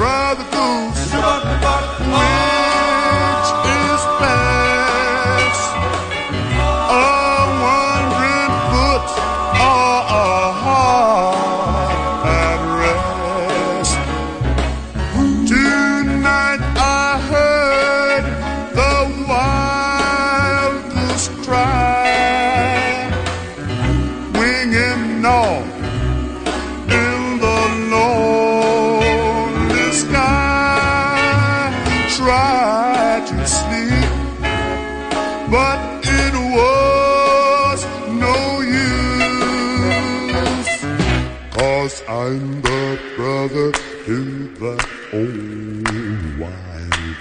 brother goose, which is best? A wandering foot or a heart at rest? Tonight I heard the wild goose cry, winging off but it was no use. Cause I'm the brother to the old wild.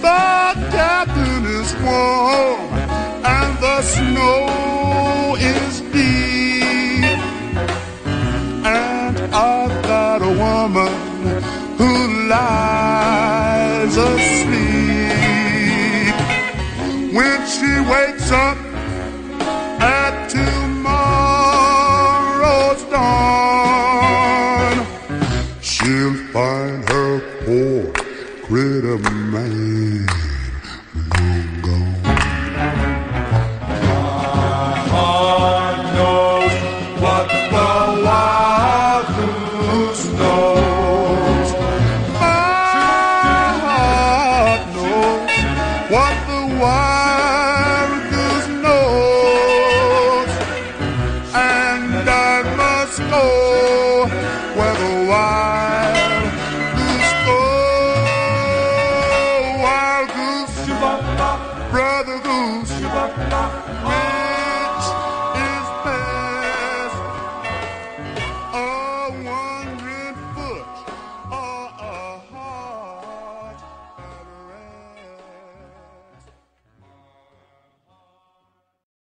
The captain is warm and the snow is deep. And I've got a woman who lies asleep. When she wakes up at tomorrow's dawn, she'll find her poor critter man long gone. what the wild goose. The oh, wild goose. Wild goose, brother goose.